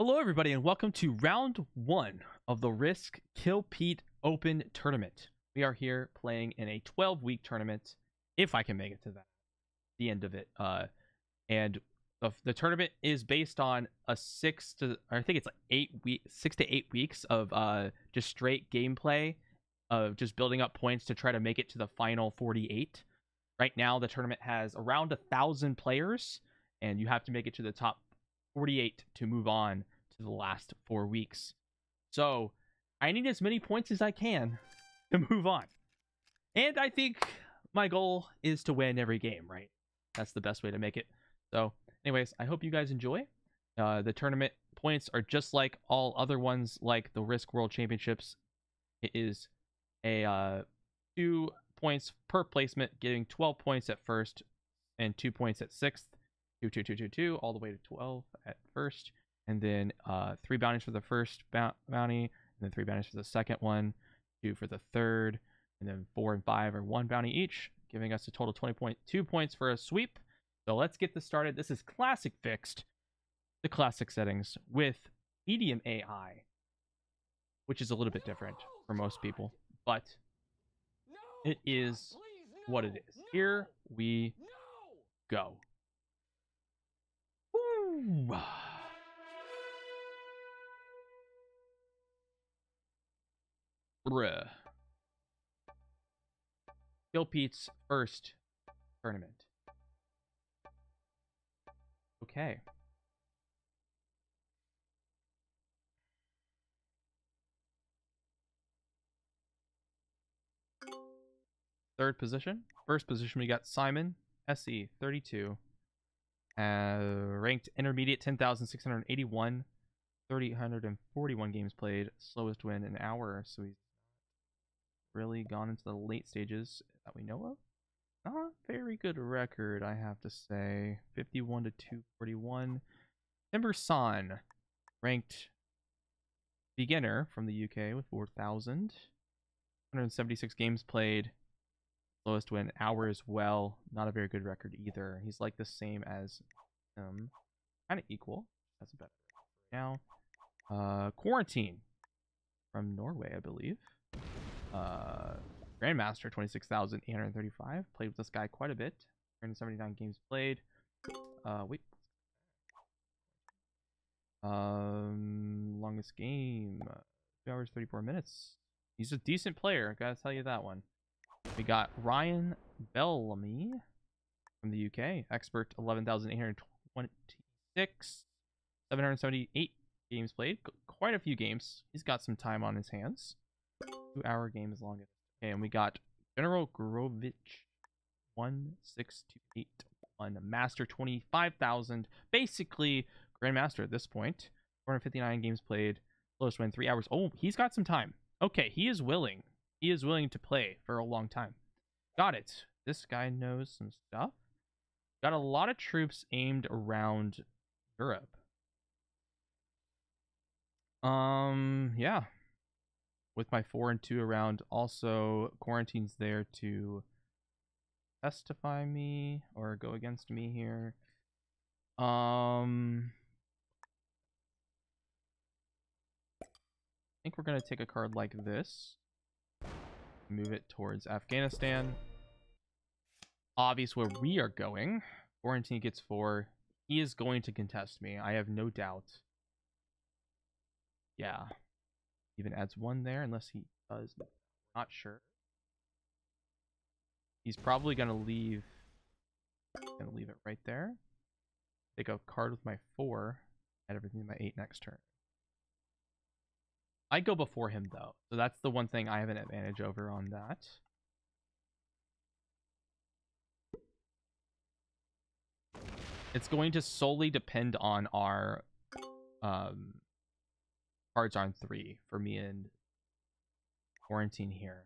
Hello, everybody, and welcome to round one of the Risk Kill Pete Open Tournament. We are here playing in a 12 week tournament, if I can make it to that, the end of it. Uh, and the, the tournament is based on a six to, I think it's like eight week, six to eight weeks of uh, just straight gameplay of just building up points to try to make it to the final 48. Right now, the tournament has around a thousand players, and you have to make it to the top 48 to move on to the last four weeks. So I need as many points as I can to move on. And I think my goal is to win every game, right? That's the best way to make it. So, anyways, I hope you guys enjoy. Uh, the tournament points are just like all other ones, like the Risk World Championships. It is a uh, two points per placement, getting 12 points at first and two points at sixth two, two, two, two, two, all the way to 12 at first, and then uh, three bounties for the first bounty, and then three bounties for the second one, two for the third, and then four and five are one bounty each, giving us a total 20.2 points for a sweep. So let's get this started. This is classic fixed, the classic settings with medium AI, which is a little bit different for most people, but it is what it is. Here we go. Bruh. Kill Pete's first tournament. Okay. Third position. First position, we got Simon, SE, 32. Uh, ranked intermediate 10,681, 3,841 games played, slowest win an hour. So he's really gone into the late stages that we know of. Not very good record, I have to say. 51 to 241. timmersan, ranked beginner from the UK with 4,000. 176 games played, Lowest win hour as well. Not a very good record either. He's like the same as him. Kind of equal. That's a better now. Uh, Quarantine from Norway, I believe. Uh, Grandmaster 26,835. Played with this guy quite a bit. 379 games played. Uh, wait. Um, longest game. 2 hours 34 minutes. He's a decent player. Gotta tell you that one. We got Ryan Bellamy from the UK, expert 11,826, 778 games played, quite a few games. He's got some time on his hands. Two hour game is longest. Okay, and we got General Grovich 16281, Master 25,000, basically Grandmaster at this point. 459 games played, lowest win, three hours. Oh, he's got some time. Okay, he is willing he is willing to play for a long time. Got it. This guy knows some stuff. Got a lot of troops aimed around Europe. Um, yeah. With my four and two around, also quarantine's there to testify me or go against me here. Um, I think we're gonna take a card like this move it towards Afghanistan. Obvious where we are going. Quarantine gets four. He is going to contest me. I have no doubt. Yeah. Even adds one there unless he does. Not sure. He's probably going to leave. To leave it right there. Take a card with my four. Add everything to my eight next turn. I go before him though, so that's the one thing I have an advantage over on that. It's going to solely depend on our um, cards on three for me and quarantine here.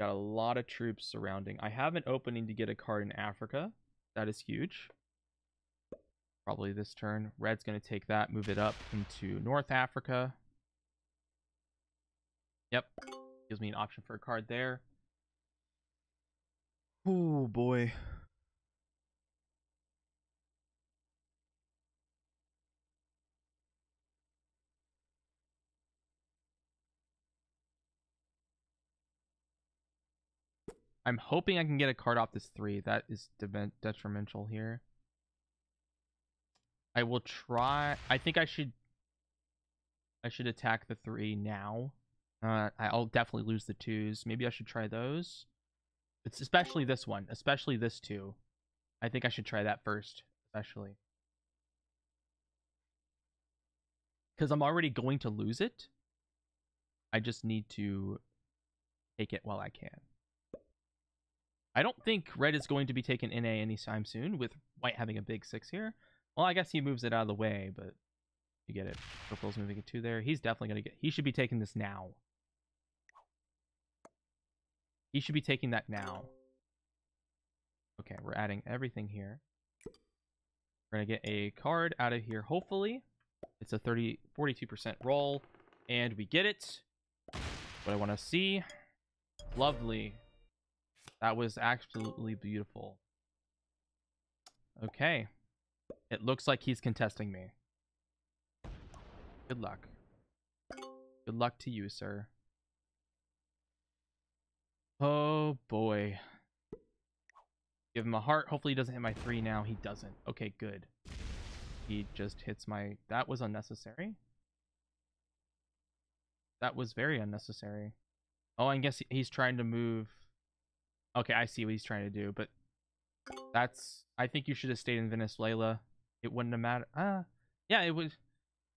Got a lot of troops surrounding. I have an opening to get a card in Africa. That is huge probably this turn. Red's going to take that, move it up into North Africa. Yep. Gives me an option for a card there. Oh, boy. I'm hoping I can get a card off this three. That is detrimental here. I will try. I think I should. I should attack the three now. Uh, I'll definitely lose the twos. Maybe I should try those. It's especially this one, especially this two. I think I should try that first, especially. Because I'm already going to lose it. I just need to take it while I can. I don't think red is going to be taken NA anytime soon, with white having a big six here. Well, I guess he moves it out of the way, but you get it. Purple's moving it to there. He's definitely going to get... He should be taking this now. He should be taking that now. Okay, we're adding everything here. We're going to get a card out of here, hopefully. It's a 30, 42% roll, and we get it. What I want to see. Lovely. That was absolutely beautiful. Okay. It looks like he's contesting me. Good luck. Good luck to you, sir. Oh, boy. Give him a heart. Hopefully he doesn't hit my three now. He doesn't. Okay, good. He just hits my... That was unnecessary. That was very unnecessary. Oh, I guess he's trying to move... Okay, I see what he's trying to do, but... That's... I think you should have stayed in Venezuela. It wouldn't have mattered. Ah, uh, yeah, it was...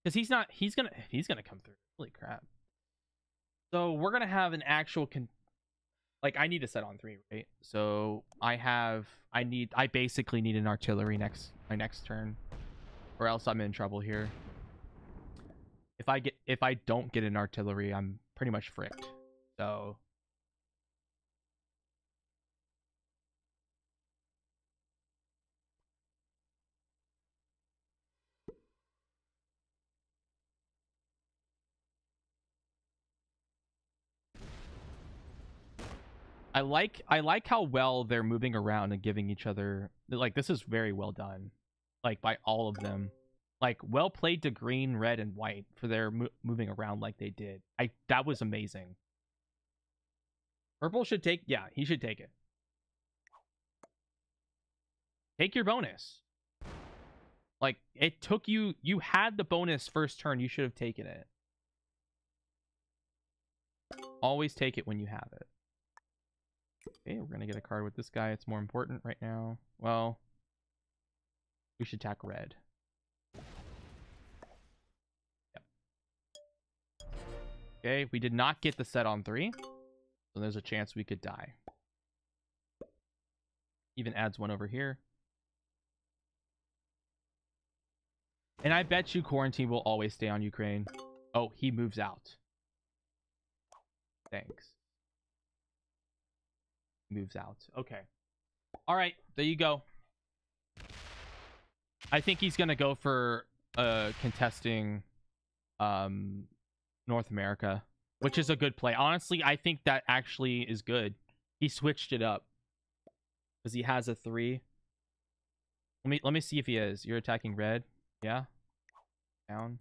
Because he's not... He's gonna... He's gonna come through. Holy crap. So, we're gonna have an actual... Con like I need to set on three, right? So I have I need I basically need an artillery next my next turn or else I'm in trouble here. If I get if I don't get an artillery, I'm pretty much fricked. So I like I like how well they're moving around and giving each other like this is very well done like by all of them. Like well played to green, red, and white for their mo- moving around like they did. I that was amazing. Purple should take yeah, he should take it. Take your bonus. Like it took you you had the bonus first turn, you should have taken it. Always take it when you have it. Okay, we're gonna get a card with this guy. It's more important right now. Well, we should attack red. Yep. Okay, we did not get the set on three. So there's a chance we could die. Even adds one over here. And I bet you quarantine will always stay on Ukraine. Oh, he moves out. Thanks. Moves out. Okay. All right, there you go. I think he's gonna go for uh contesting um North America, which is a good play. Honestly, I think that actually is good. He switched it up because he has a three. Let me let me see if he is. You're attacking red, yeah. Down.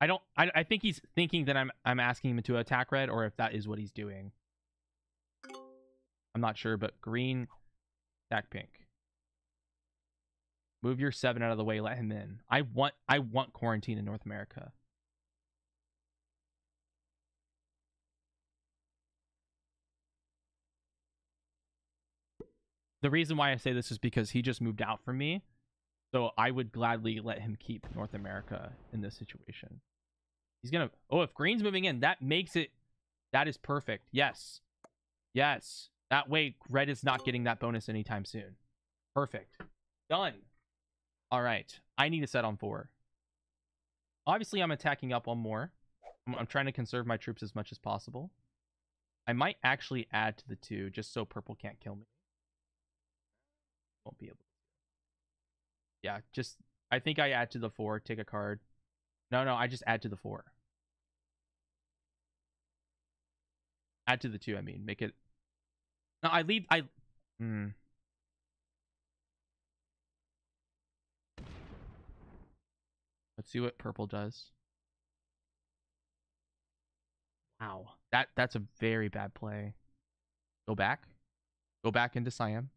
I don't. I I think he's thinking that I'm I'm asking him to attack red, or if that is what he's doing. I'm not sure, but green, attack pink. Move your seven out of the way. Let him in. I want. I want quarantine in North America. The reason why I say this is because he just moved out from me. So I would gladly let him keep North America in this situation. He's gonna. Oh, if Green's moving in, that makes it. That is perfect. Yes. Yes. That way, Red is not getting that bonus anytime soon. Perfect. Done. All right. I need to set on four. Obviously, I'm attacking up one more. I'm, I'm trying to conserve my troops as much as possible. I might actually add to the two just so purple can't kill me. Won't be able to. Yeah, just... I think I add to the four, take a card. No, no, I just add to the four. Add to the two, I mean. Make it... No, I leave... I... Hmm. Let's see what purple does. Wow. That that's a very bad play. Go back. Go back into Siam.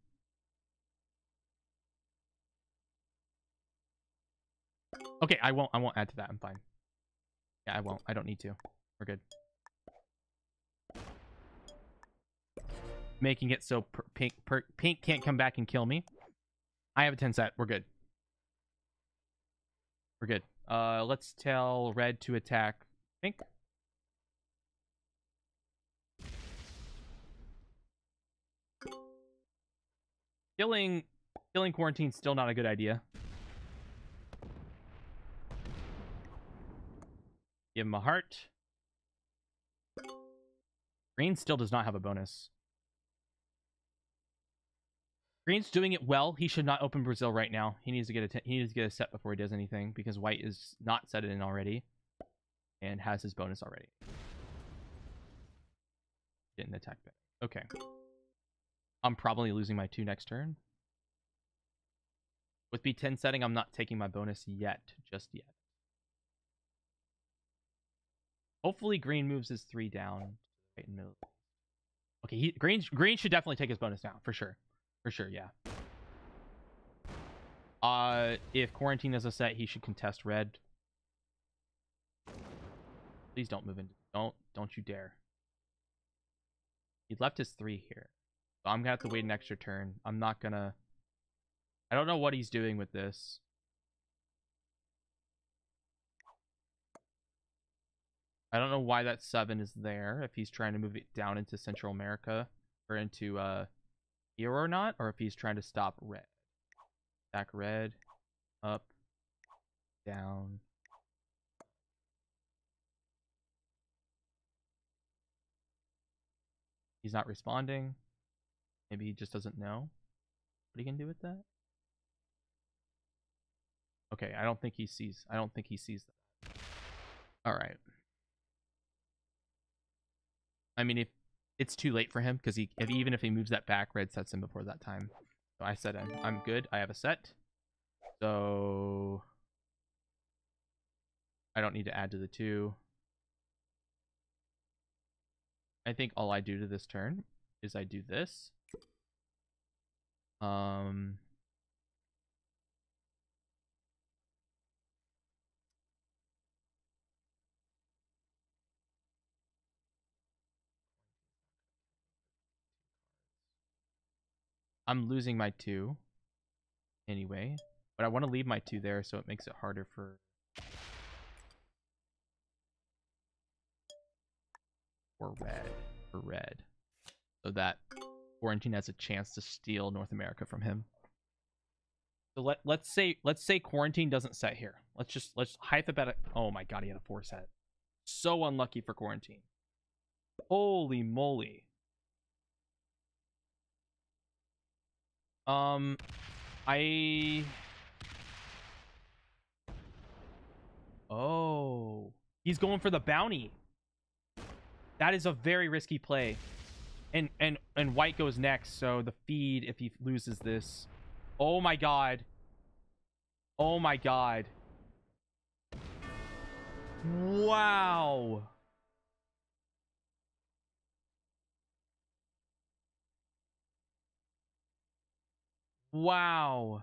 Okay, I won't I won't add to that. I'm fine. Yeah, I won't. I don't need to. We're good. Making it so pink pink can't come back and kill me. I have a 10 set. We're good. We're good. Uh, let's tell red to attack pink. Killing killing quarantine's still not a good idea. Give him a heart. Green still does not have a bonus. Green's doing it well. He should not open Brazil right now. He needs to get a he needs to get a set before he does anything because White is not set in already and has his bonus already. Didn't attack back. Okay. I'm probably losing my two next turn. With B10 setting, I'm not taking my bonus yet, just yet. Hopefully green moves his three down. Right in middle. Okay, he, green, green should definitely take his bonus now for sure. For sure, yeah. Uh, if quarantine is a set, he should contest red. Please don't move in. Don't, don't you dare. He left his three here. So I'm gonna have to wait an extra turn. I'm not gonna... I don't know what he's doing with this. I don't know why that seven is there. If he's trying to move it down into Central America or into uh here or not, or if he's trying to stop red. Back red, up, down. He's not responding. Maybe he just doesn't know what he can do with that. Okay, I don't think he sees. I don't think he sees that. All right. I mean, if it's too late for him because he, if, even if he moves that back, red sets him before that time. So I said I'm, I'm good. I have a set. So I don't need to add to the two. I think all I do to this turn is I do this. Um, I'm losing my two anyway, but I want to leave my two there so it makes it harder for for red for red so that quarantine has a chance to steal North America from him. So let let's say let's say quarantine doesn't set here. Let's just let's hypothetical. Oh my god, he had a four set. So unlucky for quarantine. Holy moly. Um, I. Oh, he's going for the bounty. That is a very risky play. And and and white goes next, so the feed if he loses this. Oh my god. Oh my god. Wow. Wow.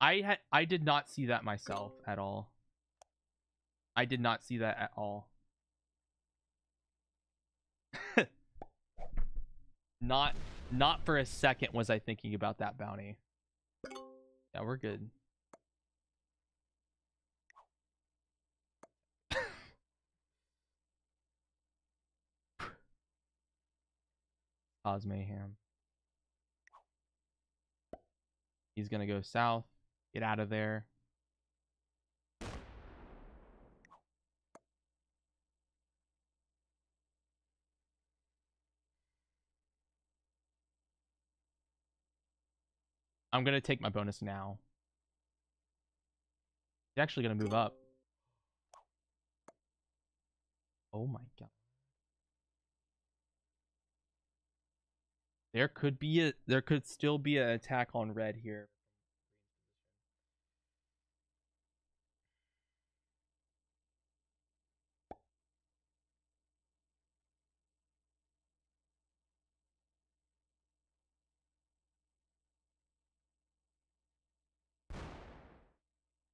I had I did not see that myself at all. I did not see that at all. not not for a second was I thinking about that bounty. Yeah, we're good. Cause mayhem. He's gonna go south, get out of there. I'm gonna take my bonus now. He's actually gonna move up. Oh my god. There could be a there could still be an attack on red here.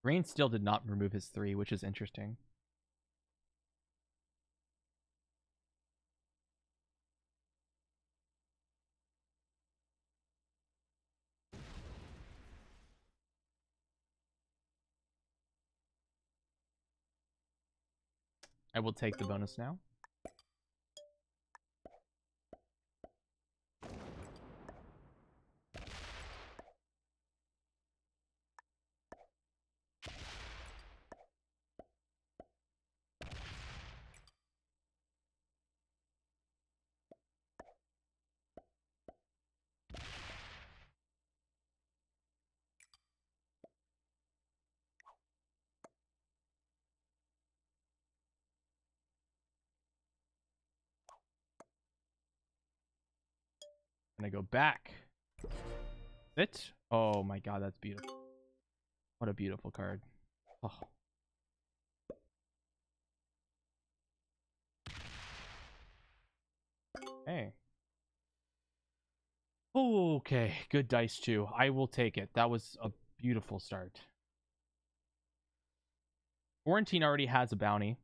Rain still did not remove his three, which is interesting. I will take the bonus now. I go back. It. Oh my god, that's beautiful. What a beautiful card. Oh. Hey. Okay, good dice too. I will take it. That was a beautiful start. Quarantine already has a bounty.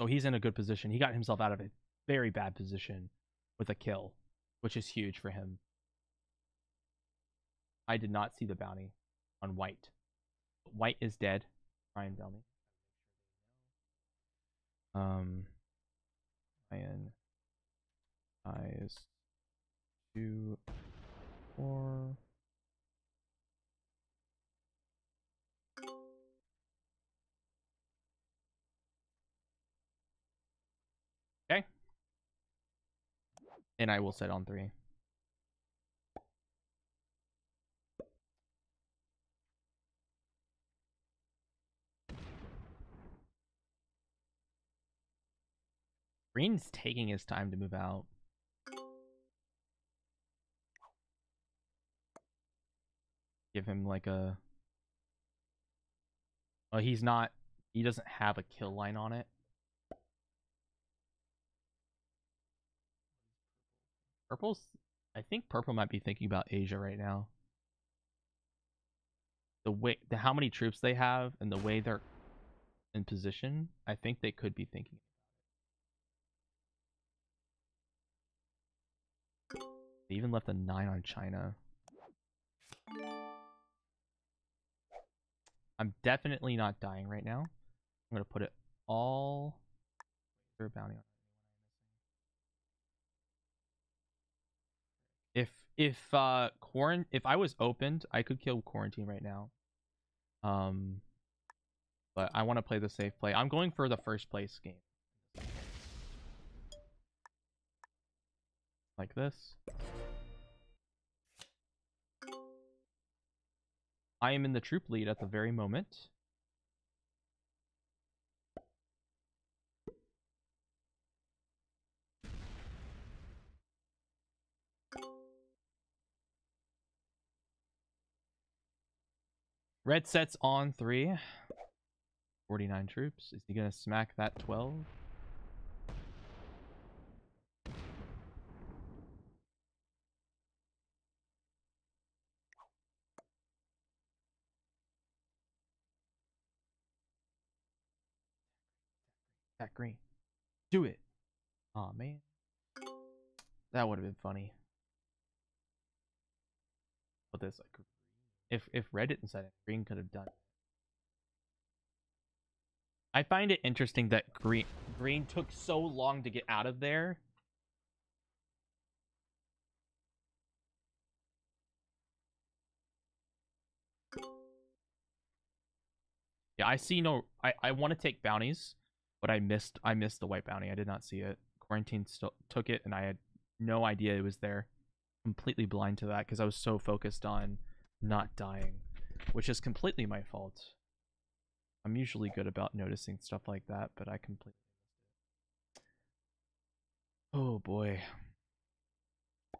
So he's in a good position. He got himself out of a very bad position with a kill which is huge for him. I did not see the bounty on White. White is dead. Ryan Bellamy. Um, Ryan eyes two, four. And I will set on three. Green's taking his time to move out. Give him like a... Oh, he's not... He doesn't have a kill line on it. Purple's I think purple might be thinking about Asia right now. The way the how many troops they have and the way they're in position, I think they could be thinking They even left a 9 on China. I'm definitely not dying right now. I'm to put it all... bounty on If uh quarant if I was opened, I could kill quarantine right now. Um but I want to play the safe play. I'm going for the first place game. Like this. I am in the troop lead at the very moment. Red sets on three. 49 troops. Is he going to smack that 12? That green. Do it. oh, man. That would have been funny. Put this like if if red didn't set it, green could have done. I find it interesting that green green took so long to get out of there. Yeah, I see no I I want to take bounties, but I missed I missed the white bounty. I did not see it. Quarantine still took it and I had no idea it was there. Completely blind to that because I was so focused on not dying, which is completely my fault. I'm usually good about noticing stuff like that, but I completely Oh boy.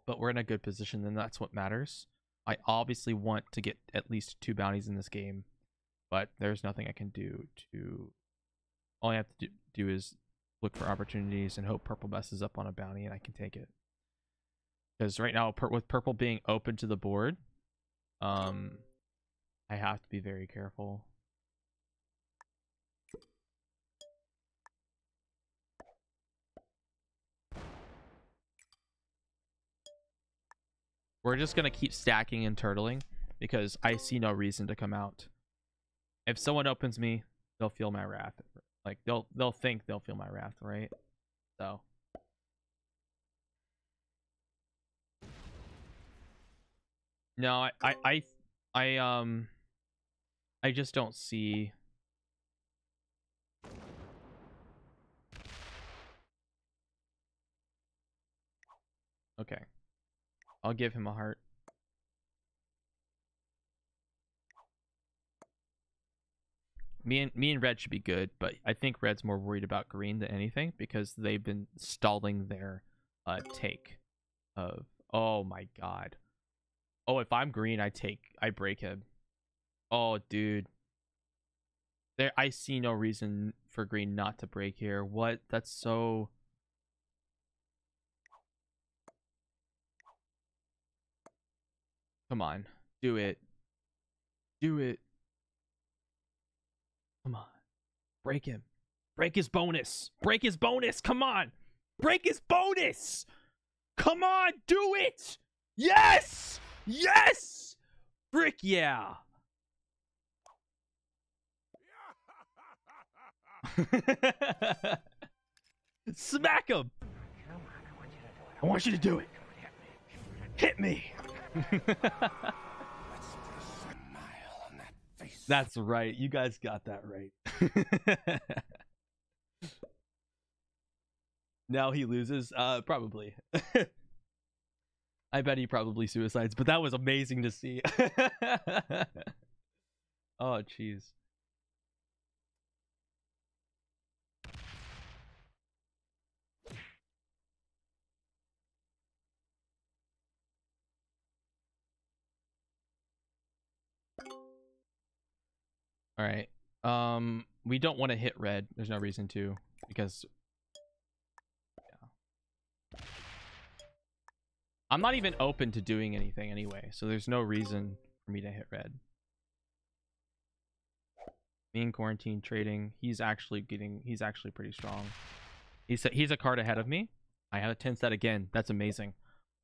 But we're in a good position, and that's what matters. I obviously want to get at least two bounties in this game, but there's nothing I can do to... All I have to do, is look for opportunities and hope purple messes up on a bounty and I can take it. Because right now, with purple being open to the board, um, I have to be very careful. We're just going to keep stacking and turtling because I see no reason to come out. If someone opens me, they'll feel my wrath. Like they'll they'll think they'll feel my wrath, right? So No, I I I, I um I just don't see Okay. I'll give him a heart. Me and me and Red should be good, but I think Red's more worried about Green than anything because they've been stalling their uh take of oh my god. Oh, if I'm Green, I take I break him. Oh, dude. There I see no reason for Green not to break here. What? That's so Come on. Do it. Do it. Come on. Break him. Break his bonus. Break his bonus. Come on. Break his bonus. Come on. Do it. Yes. Yes. Frick yeah. Smack him. I want you to do it. Hit me. That's right. You guys got that right. now he loses? Uh probably. I bet he probably suicides, but that was amazing to see. oh jeez. All right. Um, we don't want to hit red. There's no reason to because yeah. I'm not even open to doing anything anyway, so there's no reason for me to hit red. Me and quarantine trading. He's actually getting. He's actually pretty strong. He's a, he's a card ahead of me. I have a 10 set again. That's amazing.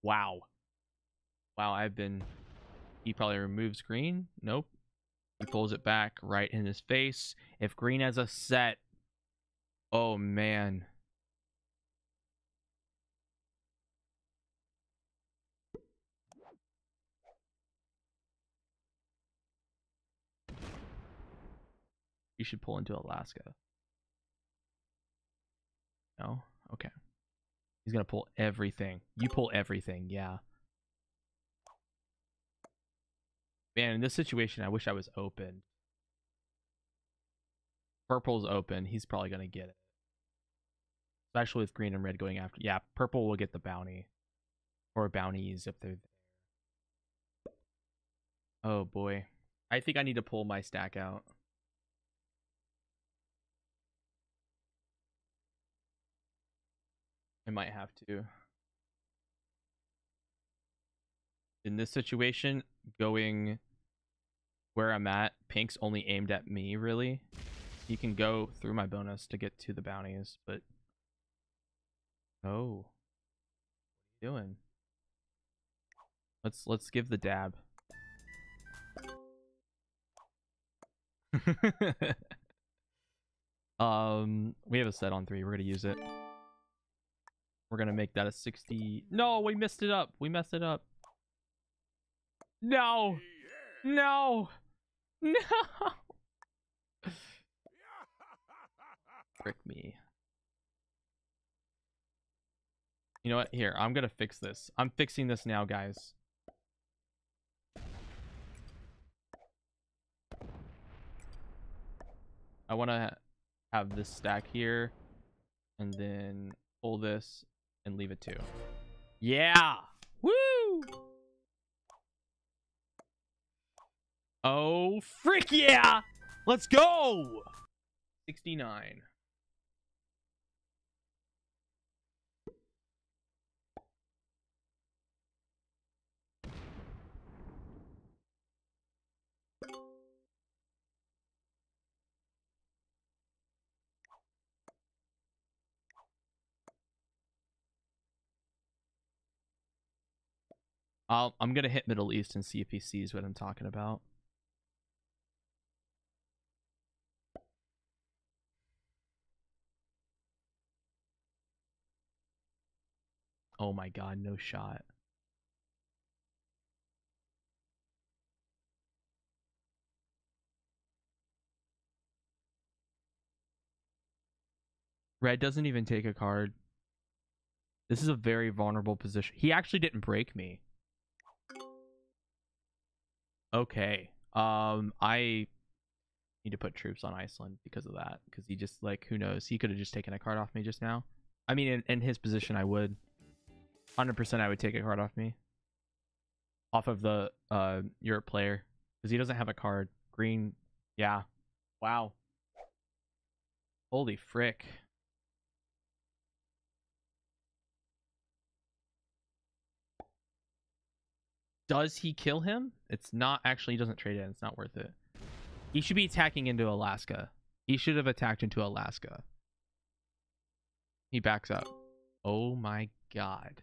Wow. Wow, I've been. He probably removes green. Nope. He pulls it back right in his face. If green has a set, oh man. You should pull into Alaska. No? Okay. He's gonna pull everything. You pull everything, yeah. Man, in this situation, I wish I was open. Purple's open. He's probably going to get it. Especially with green and red going after. Yeah, purple will get the bounty. Or bounties if they're there. Oh, boy. I think I need to pull my stack out. I might have to. In this situation, going where I'm at, Pink's only aimed at me, really. He can go through my bonus to get to the bounties, but... Oh. What are you doing? Let's, let's give the dab. um, we have a set on three. We're gonna use it. We're gonna make that a 60. No, we messed it up. We messed it up. No. No. No. Frick me. You know what? Here, I'm gonna fix this. I'm fixing this now, guys. I want to have this stack here and then pull this and leave it too. Yeah! Woo! Oh, frick yeah! Let's go! 69. I'll, I'm gonna hit Middle East and see if he sees what I'm talking about. Oh my god, no shot. Red doesn't even take a card. This is a very vulnerable position. He actually didn't break me. Okay. Um, I need to put troops on Iceland because of that. Because he just, like, who knows? He could have just taken a card off me just now. I mean, in, in his position, I would. 100% I would take a card off me. Off of the uh, Europe player. Because he doesn't have a card. Green. Yeah. Wow. Holy frick. Does he kill him? It's not actually he doesn't trade in. It's not worth it. He should be attacking into Alaska. He should have attacked into Alaska. He backs up. Oh my god.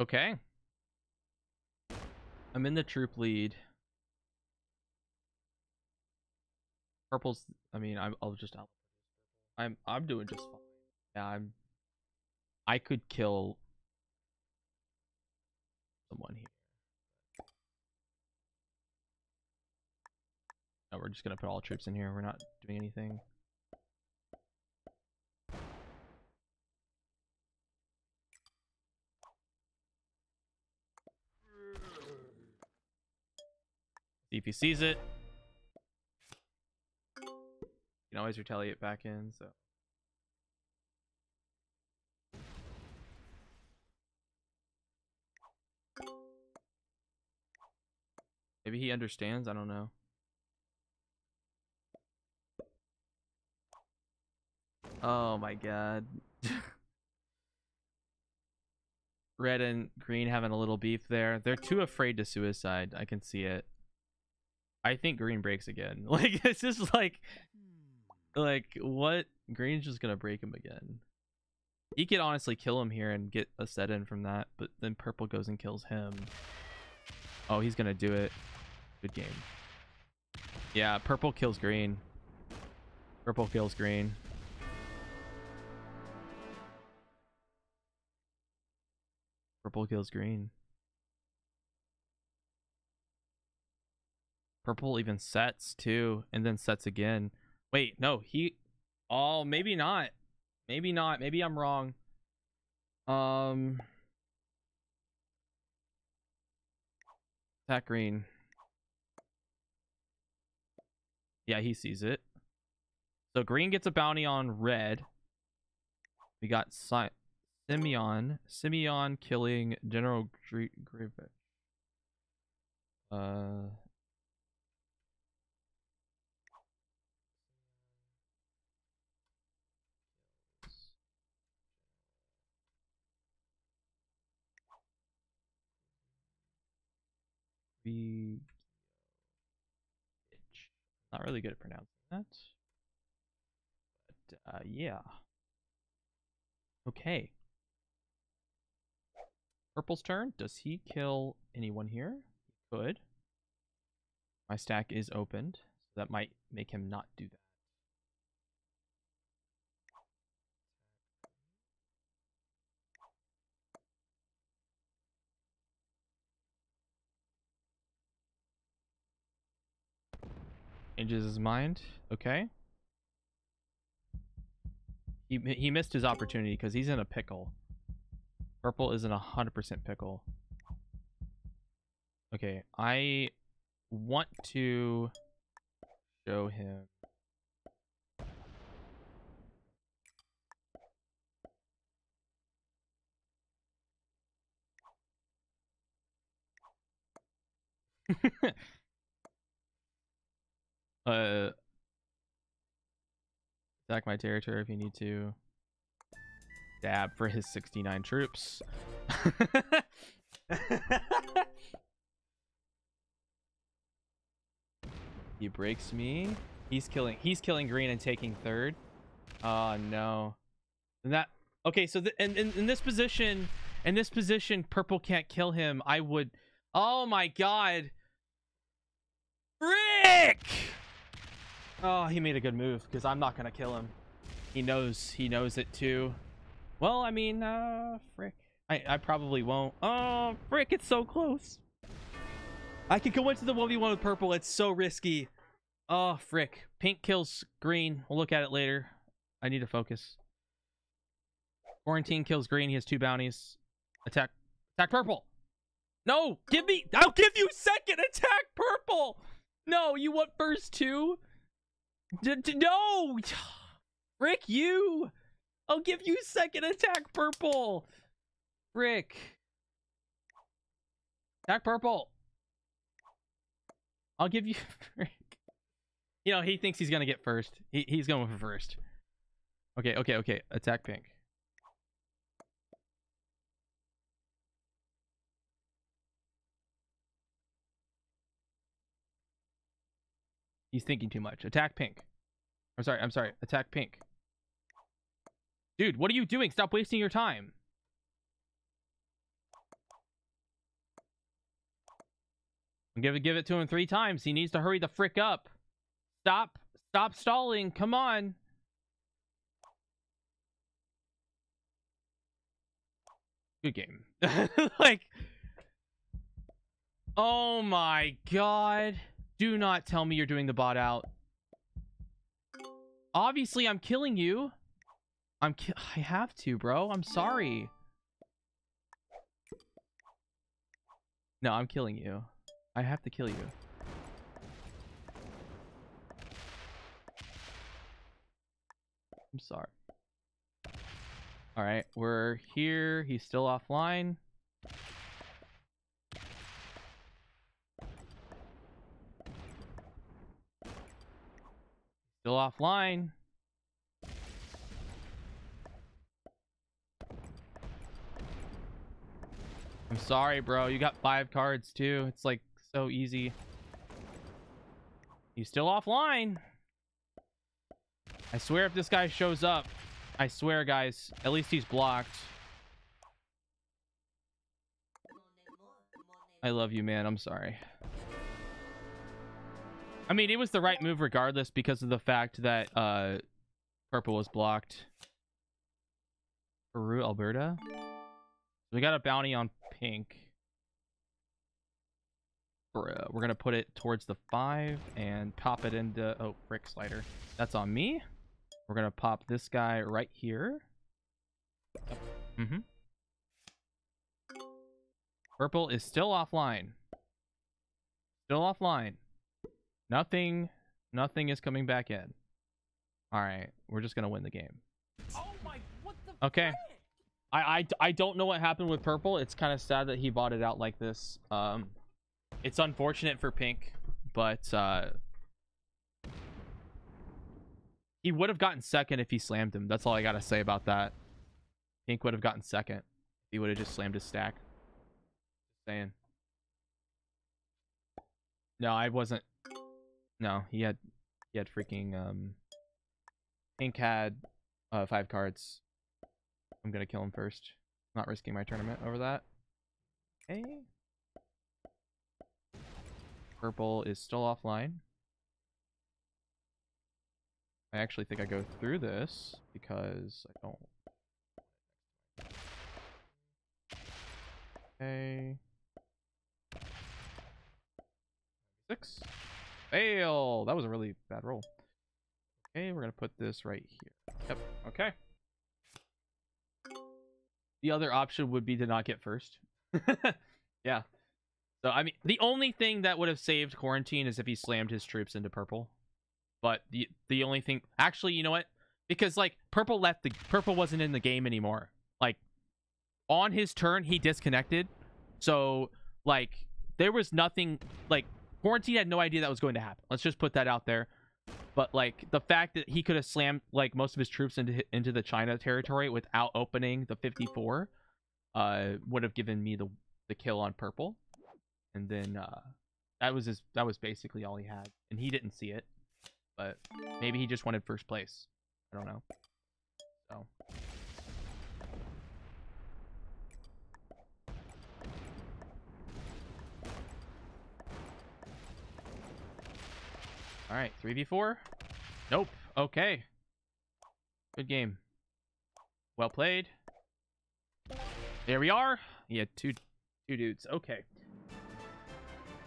Okay. I'm in the troop lead. Purple's. I mean, I'm, I'll just. I'm. I'm doing just fine. Yeah, I'm. I could kill someone here. No, we're just gonna put all troops in here. We're not doing anything. He sees it. You can always retaliate back in, so. Maybe he understands, I don't know. Oh my god. Red and green having a little beef there. They're too afraid to suicide. I can see it. I think green breaks again. Like it's just like hmm. like what green's just gonna break him again. He could honestly kill him here and get a set in from that, but then purple goes and kills him. Oh, he's gonna do it. Good game. Yeah, purple kills green. Purple kills green. Purple kills green. Purple even sets too, and then sets again. Wait, no, he. Oh, maybe not. Maybe not. Maybe I'm wrong. Um. Attack green. Yeah, he sees it. So green gets a bounty on red. We got si Simeon. Simeon killing General Grievous. Uh. Be not really good at pronouncing that. But uh, yeah. Okay. Purple's turn. Does he kill anyone here? He could. My stack is opened, so that might make him not do that. Changes his mind. Okay. He, he missed his opportunity because he's in a pickle. Purple is in a 100% pickle. Okay, I want to show him Uh, attack my territory if you need to. Dab for his 69 troops. he breaks me. He's killing. He's killing green and taking third. Oh no. And that. Okay, so the, in, in in this position, in this position, purple can't kill him. I would. Oh my god. Rick. Oh, he made a good move because I'm not gonna kill him. He knows. He knows it too. Well, I mean, uh, frick. I I probably won't. Oh, frick! It's so close. I could go into the 1v1 with purple. It's so risky. Oh, frick. Pink kills green. We'll look at it later. I need to focus. Quarantine kills green. He has two bounties. Attack. Attack purple. No, give me. I'll give you second. Attack purple. No, you want first two? D -d no. Frick you. I'll give you second attack purple. Rick. Attack purple. I'll give you. Frick. You know, he thinks he's gonna get first. He, he's going for first. Okay, okay, okay. Attack pink. He's thinking too much. Attack pink. I'm sorry, I'm sorry. Attack pink. Dude, what are you doing? Stop wasting your time. Give it, give it to him three times. He needs to hurry the frick up. Stop, stop stalling. Come on. Good game. like, oh my god. Do not tell me you're doing the bot out. Obviously, I'm killing you. I'm ki I have to, bro. I'm sorry. No, I'm killing you. I have to kill you. I'm sorry. Alright, we're here. He's still offline. Still offline. I'm sorry, bro. You got five cards too. It's like so easy. He's still offline. I swear if this guy shows up, I swear, guys, at least he's blocked. I love you, man. I'm sorry. I mean, it was the right move regardless because of the fact that uh, purple was blocked. Peru, Alberta. We got a bounty on pink. We're to put it towards the five and pop it into... Oh, brick slider. That's on me. We're to pop this guy right here. Mm-hmm. Purple is still offline. Still offline. Nothing, nothing is coming back in. All right, we're just gonna win the game. Oh my, what the Okay. I, I, I don't know what happened with purple. It's kind of sad that he bought it out like this. Um, it's unfortunate for pink, but uh, he would have gotten second if he slammed him. That's all I gotta say about that. Pink would have gotten second. He would have just slammed his stack. Just saying. No, I wasn't. No, he had he had freaking um Pink had uh five cards. I'm gonna kill him first. Not risking my tournament over that. Okay. Purple is still offline. I actually think I go through this because I don't. Okay. Six. Fail! That was a really bad roll. Okay, we're gonna put this right here. Yep, okay. The other option would be to not get first. yeah. So, I mean, the only thing that would have saved Quarantine is if he slammed his troops into purple. But the the only thing... Actually, you know what? Because, like, purple left the... Purple wasn't in the game anymore. Like, on his turn, he disconnected. So, like, there was nothing... Like, Quarantine had no idea that was going to happen. Let's just put that out there. But like the fact that he could have slammed like most of his troops into into the China territory without opening the 54 uh would have given me the the kill on purple. And then uh that was his that was basically all he had. And he didn't see it. But maybe he just wanted first place. I don't know. So All right, 3v4. Nope. Okay. Good game. Well played. There we are. Yeah, two two dudes. Okay.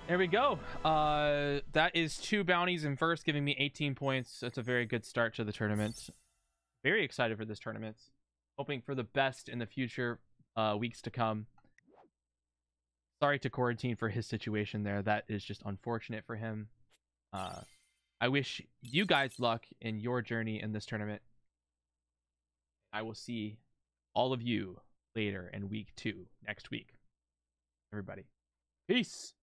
There we go. Uh that is two bounties in first giving me 18 points. That's a very good start to the tournament. Very excited for this tournament. Hoping for the best in the future uh weeks to come. Sorry to quarantine for his situation there. That is just unfortunate for him. Uh I wish you guys luck in your journey in this tournament. I will see all of you later in week two next week. Everybody, peace.